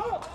そ。